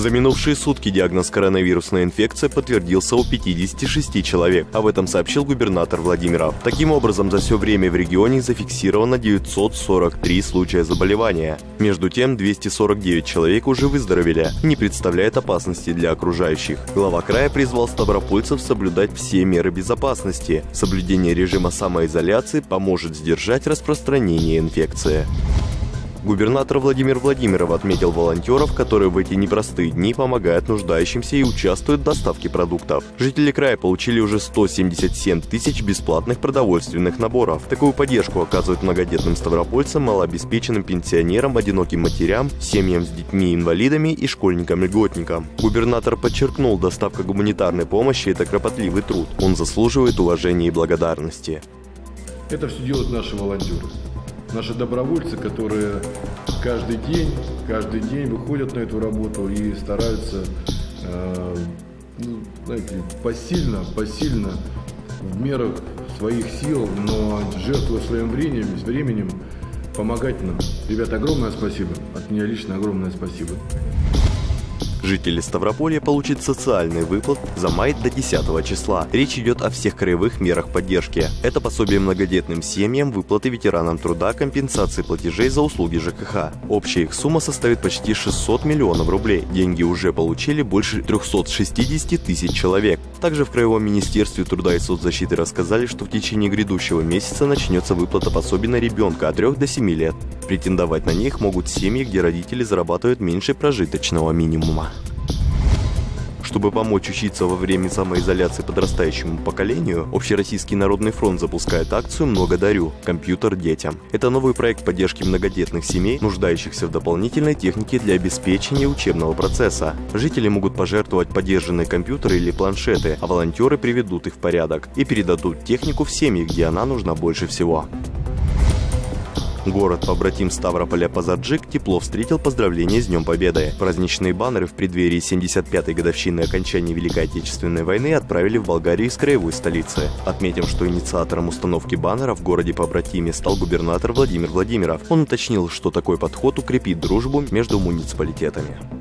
За минувшие сутки диагноз коронавирусная инфекция подтвердился у 56 человек, об этом сообщил губернатор Владимиров. Таким образом, за все время в регионе зафиксировано 943 случая заболевания. Между тем, 249 человек уже выздоровели, не представляет опасности для окружающих. Глава края призвал ставропольцев соблюдать все меры безопасности. Соблюдение режима самоизоляции поможет сдержать распространение инфекции. Губернатор Владимир Владимиров отметил волонтеров, которые в эти непростые дни помогают нуждающимся и участвуют в доставке продуктов. Жители края получили уже 177 тысяч бесплатных продовольственных наборов. Такую поддержку оказывают многодетным ставропольцам, малообеспеченным пенсионерам, одиноким матерям, семьям с детьми-инвалидами и школьникам-льготникам. Губернатор подчеркнул, доставка гуманитарной помощи – это кропотливый труд. Он заслуживает уважения и благодарности. Это все делают наши волонтеры наши добровольцы, которые каждый день, каждый день выходят на эту работу и стараются, э, ну, знаете, посильно, посильно в мерах своих сил, но жертвуя своим временем, временем помогать нам. Ребята, огромное спасибо. От меня лично огромное спасибо. Жители Ставрополья получат социальный выплат за май до 10 числа. Речь идет о всех краевых мерах поддержки. Это пособие многодетным семьям, выплаты ветеранам труда, компенсации платежей за услуги ЖКХ. Общая их сумма составит почти 600 миллионов рублей. Деньги уже получили больше 360 тысяч человек. Также в Краевом министерстве труда и соцзащиты рассказали, что в течение грядущего месяца начнется выплата пособий на ребенка от 3 до 7 лет. Претендовать на них могут семьи, где родители зарабатывают меньше прожиточного минимума. Чтобы помочь учиться во время самоизоляции подрастающему поколению, Общероссийский народный фронт запускает акцию «Много дарю. Компьютер детям». Это новый проект поддержки многодетных семей, нуждающихся в дополнительной технике для обеспечения учебного процесса. Жители могут пожертвовать поддержанные компьютеры или планшеты, а волонтеры приведут их в порядок и передадут технику в семьи, где она нужна больше всего. Город побратим Ставрополя Пазарджик тепло встретил поздравления с Днем Победы. Праздничные баннеры в преддверии 75-й годовщины окончания Великой Отечественной войны отправили в Болгарию из краевой столицы. Отметим, что инициатором установки баннера в городе побратиме стал губернатор Владимир Владимиров. Он уточнил, что такой подход укрепит дружбу между муниципалитетами.